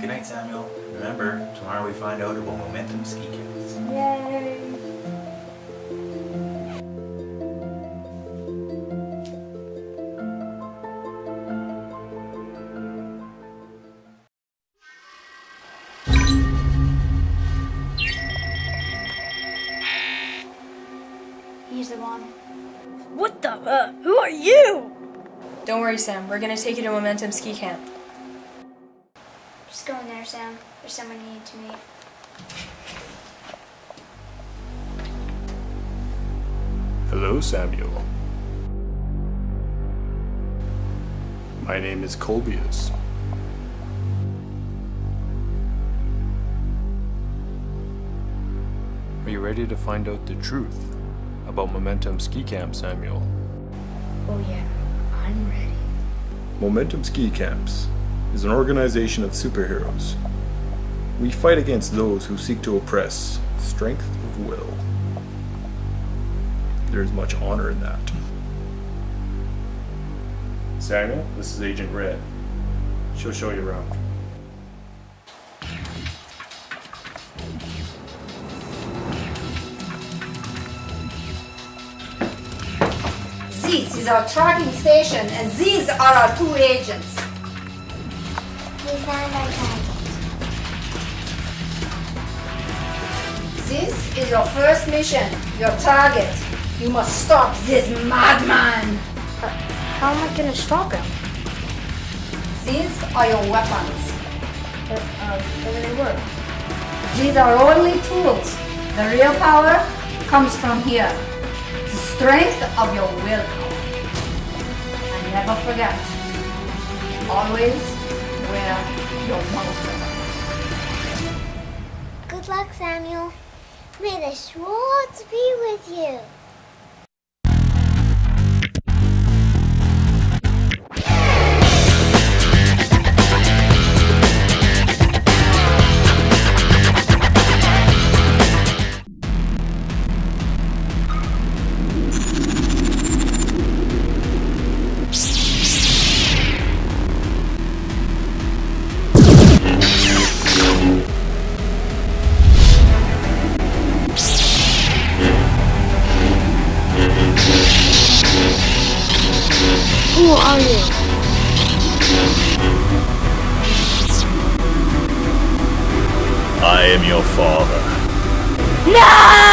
right, Samuel. Remember, tomorrow we find out about momentum ski camps. Yay! He's the one. What the? Uh, who are you? Don't worry, Sam. We're gonna take you to Momentum Ski Camp. Just go in there, Sam. There's someone you need to meet. Hello, Samuel. My name is Colbeus. Are you ready to find out the truth about Momentum Ski Camp, Samuel? Oh, yeah. I'm ready. Momentum Ski Camps is an organization of superheroes. We fight against those who seek to oppress strength of will. There is much honor in that. Samuel, this is Agent Red. She'll show you around. This is our tracking station, and these are our two agents. Found our target. This is your first mission, your target. You must stop this madman. How am I gonna stop him? These are your weapons. Uh, uh, how do they work? These are only tools. The real power comes from here. The strength of your willpower. And never forget, always wear your mouth. Good luck, Samuel. May the Schwartz be with you. Who are you? I am your father. No!